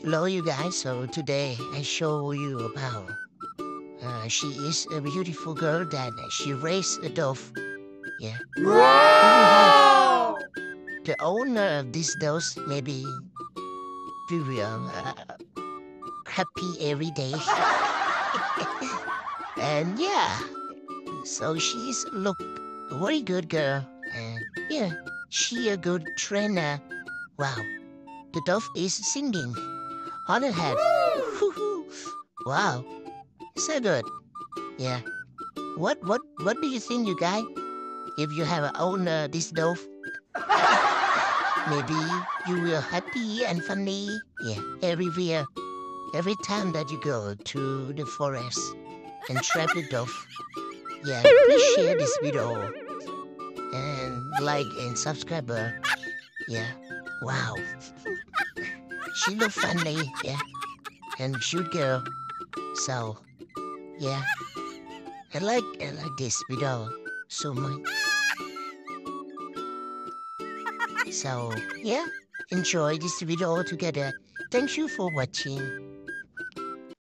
Hello, you guys. So today I show you about. Uh, she is a beautiful girl that she raised a dove. Yeah. Wow! The owner of this dove maybe very uh, happy every day. and yeah, so she's look very good girl. And yeah, she a good trainer. Wow, the dove is singing on her head. wow, so good. Yeah. What what what do you think, you guys? If you have own uh, this dove, maybe you will happy and funny. Yeah, everywhere, every time that you go to the forest and trap the dove. Yeah, please share this video and like and subscribe. Yeah, wow. She look funny, yeah, and cute girl. So, yeah, I like I like this video so much. So, yeah, enjoy this video together. Thank you for watching.